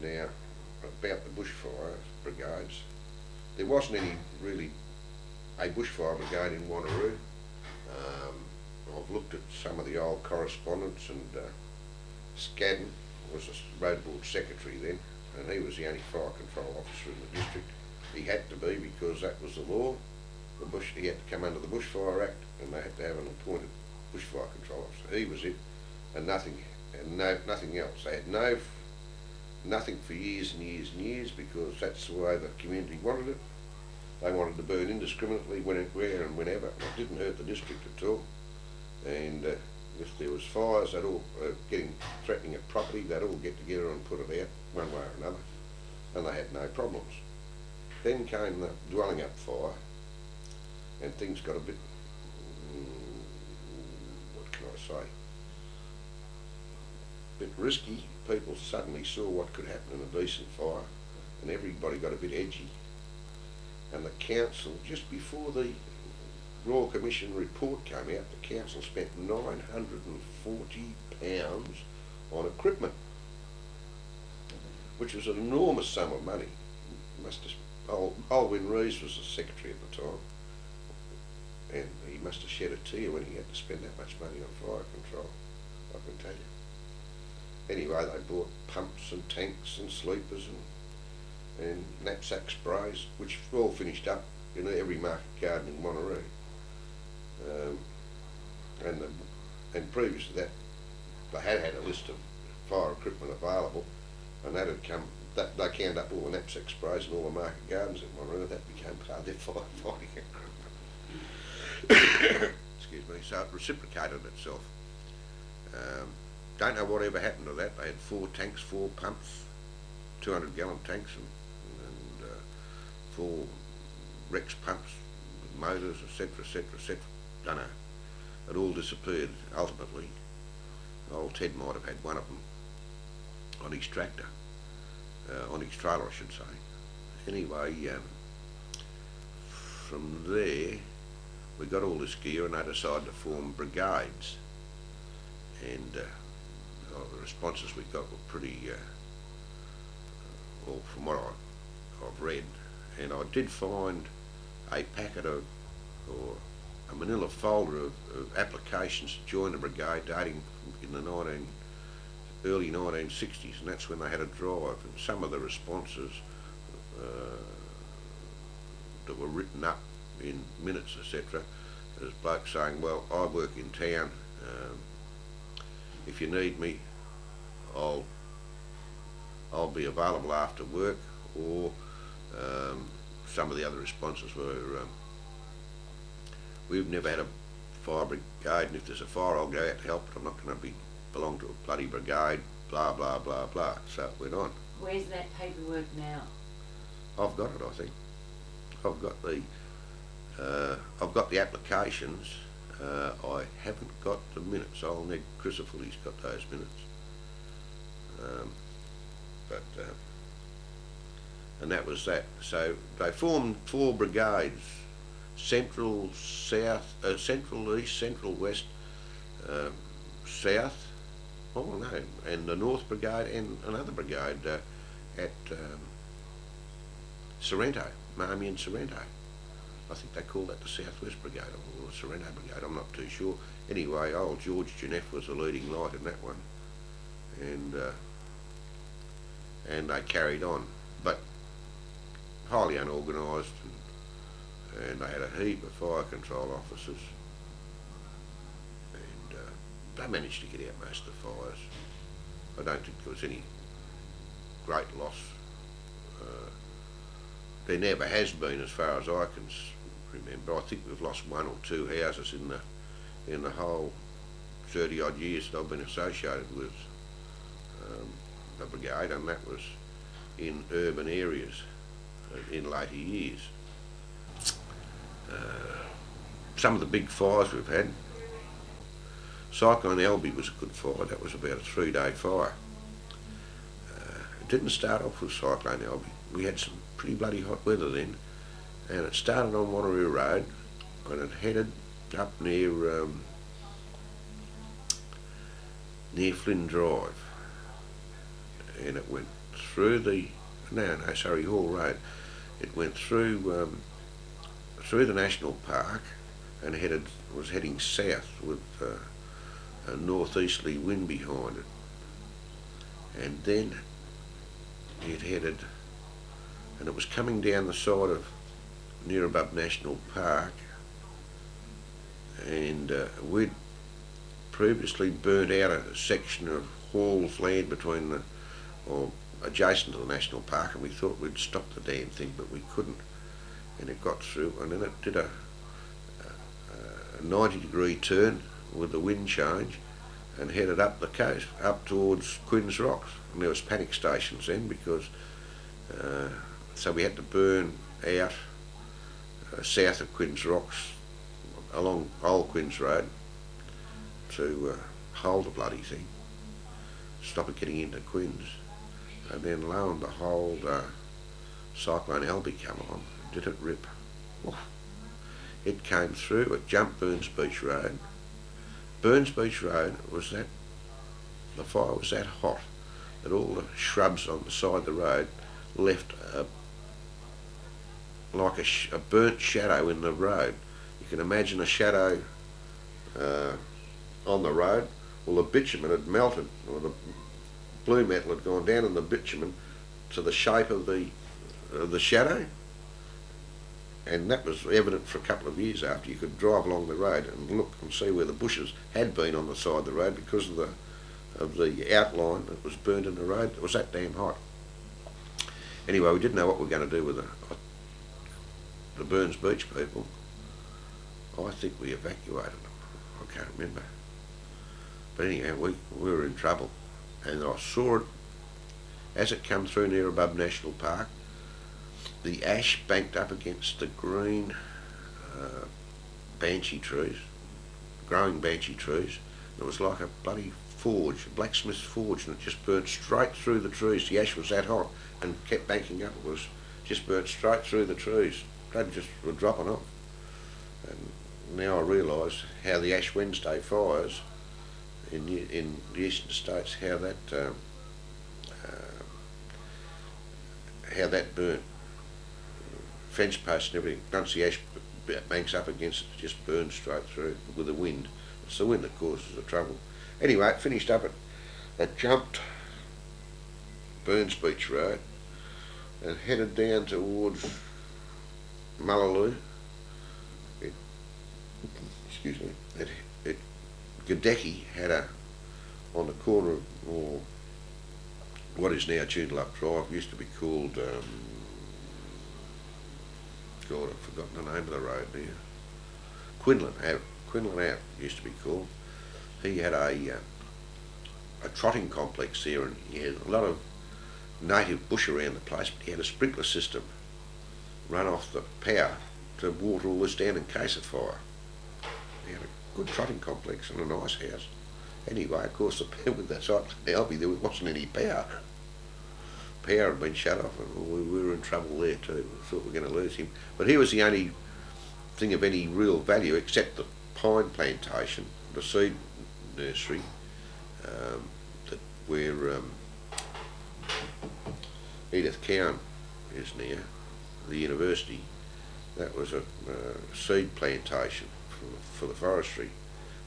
Now, about the bushfire brigades, there wasn't any really a bushfire brigade in Wanneroo. Um, I've looked at some of the old correspondence and uh, Scadden was the road board secretary then and he was the only fire control officer in the district. He had to be because that was the law. The bush, he had to come under the Bushfire Act and they had to have an appointed bushfire control officer. He was it and nothing and no nothing else. They had no nothing for years and years and years because that's the way the community wanted it. They wanted to burn indiscriminately when, where and whenever. It didn't hurt the district at all. And uh, if there was fires, they'd all uh, getting threatening a property, they'd all get together and put it out one way or another, and they had no problems. Then came the Dwellingup fire, and things got a bit, mm, what can I say, bit risky. People suddenly saw what could happen in a decent fire, and everybody got a bit edgy. And the council, just before the Royal Commission report came out, the council spent £940 on equipment, which was an enormous sum of money. Must have, Olwyn Rees was the secretary at the time, and he must have shed a tear when he had to spend that much money on fire control, I can tell you. Anyway, they bought pumps and tanks and sleepers and and knapsack sprays, which all finished up in every market garden in Wanneroo. Um, and the, and previous to that, they had had a list of fire equipment available, and that had come. That they canned up all the knapsack sprays and all the market gardens in Wanneroo. That became part of their firefighting equipment. Excuse me. So it reciprocated itself. Um, don't know whatever happened to that. They had four tanks, four pumps, 200 gallon tanks, and, and uh, four Rex pumps, motors, etc., etc., etc don't know. It all disappeared ultimately. Old Ted might have had one of them on his tractor, uh, on his trailer I should say. Anyway, um, from there we got all this gear and they decided to form brigades and uh, the responses we got were pretty, uh, well from what I, I've read, and I did find a packet of, or a manila folder of, of applications to join the brigade dating in the 19, early 1960s, and that's when they had a drive. And some of the responses uh, that were written up in minutes, etc., there's bloke saying, well, I work in town, um, if you need me, I'll I'll be available after work, or um, some of the other responses were um, we've never had a fire brigade, and if there's a fire, I'll go out to help, but I'm not going to be belong to a bloody brigade, blah, blah, blah, blah. So it went on. Where's that paperwork now? I've got it, I think. I've got the, uh, I've got the applications. Uh, I haven't got the minutes. I'll need Crucible, he's got those minutes. Um, but, uh, and that was that. So they formed four brigades central, south, uh, central, east, central, west, uh, south, oh no, and the North Brigade and another brigade uh, at um, Sorrento, Marmion Sorrento. I think they call that the Southwest Brigade or the Sorrento Brigade, I'm not too sure. Anyway, old George Jeneff was the leading light in that one. And uh, and they carried on, but highly unorganised and they had a heap of fire control officers and uh, they managed to get out most of the fires. I don't think there was any great loss. Uh, there never has been as far as I can remember. I think we've lost one or two houses in the in the whole 30 odd years that I've been associated with um, the brigade and that was in urban areas uh, in later years. Uh, some of the big fires we've had. Cyclone Alby was a good fire. That was about a three-day fire. Uh, it didn't start off with Cyclone Alby. We had some pretty bloody hot weather then, and it started on Wanneroo Road, and it headed up near um, near Flynn Drive, and it went through the no no sorry Hall Road. It went through um, through the national park and headed was heading south with uh, a northeasterly wind behind it, and then it headed and it was coming down the side of Neerabup National Park, and uh, we'd previously burnt out a section of Hall's land between the, or adjacent to the National Park, and we thought we'd stop the damn thing, but we couldn't, and it got through, and then it did a, a, a 90 degree turn with the wind change, and headed up the coast, up towards Quinn's Rocks, and there was panic stations then because. Uh, so we had to burn out uh, south of Quinn's Rocks along Old Quinn's Road to uh, hold the bloody thing, stop it getting into Quinn's. And then lo and behold, uh, Cyclone Alby came on. Did it rip? It came through, it jumped Burns Beach Road. Burns Beach Road was that, the fire was that hot that all the shrubs on the side of the road left a like a, sh- a burnt shadow in the road. You can imagine a shadow uh, on the road. Well, the bitumen had melted, or the blue metal had gone down in the bitumen to the shape of the the shadow, and that was evident for a couple of years after. You could drive along the road and look and see where the bushes had been on the side of the road because of the of the outline that was burned in the road. It was that damn hot. Anyway, we didn't know what we were going to do with it the Burns Beach people, I think we evacuated them. I can't remember. But anyhow, we, we were in trouble. And I saw it as it come through Neerabup National Park. The ash banked up against the green uh, banksia trees, growing banksia trees. It was like a bloody forge, a blacksmith's forge, and it just burnt straight through the trees. The ash was that hot and kept banking up. It was just burnt straight through the trees they just were dropping off. And now I realise how the Ash Wednesday fires in in the eastern states, how that um, uh, how that burnt. Fence posts and everything. Once the ash banks up against it, it just burns straight through with the wind. It's the wind that causes the trouble. Anyway, it finished up at, it jumped Burns Beach Road and headed down towards Mullaloo. Excuse me. Godecke had a on the corner of or what is now Joondalup Drive used to be called. Um, God, I've forgotten the name of the road there. Quinlan Ave, Quinlan Ave used to be called. He had a uh, a trotting complex there, and he had a lot of native bush around the place. But he had a sprinkler system run off the power to water all this down in case of fire. He had a good trotting complex and a nice house. Anyway, of course, the with that site Alby, there wasn't any power. Power had been shut off, and we were in trouble there too. We thought we were going to lose him. But he was the only thing of any real value, except the pine plantation, the seed nursery, um, that where um, Edith Cowan is near the university, that was a uh, seed plantation for, the forestry,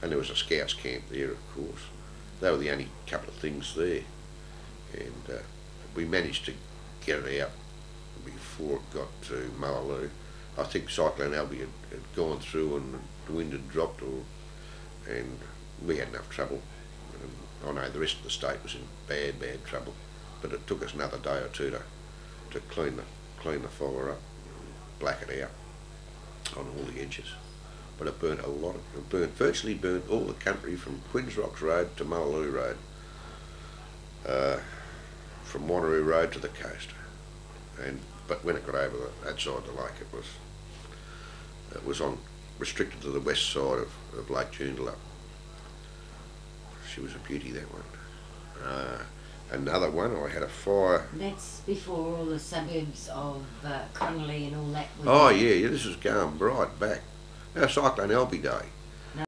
and there was a scouts camp there, of course. They were the only couple of things there, and uh, we managed to get it out before it got to Mullaloo. I think Cyclone Alby had, had gone through and the wind had dropped, or, and we had enough trouble. And I know the rest of the state was in bad, bad trouble, but it took us another day or two to, to clean the clean the fire up, black it out on all the edges. But it burnt a lot of, it burnt, virtually burnt all the country from Quinns Rocks Road to Mullaloo Road, uh, from Wanneroo Road to the coast. And but when it got over the, that side of the lake, it was it was on restricted to the west side of, of Lake Joondalup. She was a beauty, that one. Uh, another one. I had a fire. That's before all the suburbs of uh, Connolly and all that. Oh yeah, yeah. This is going right back. Now Cyclone Alby Day.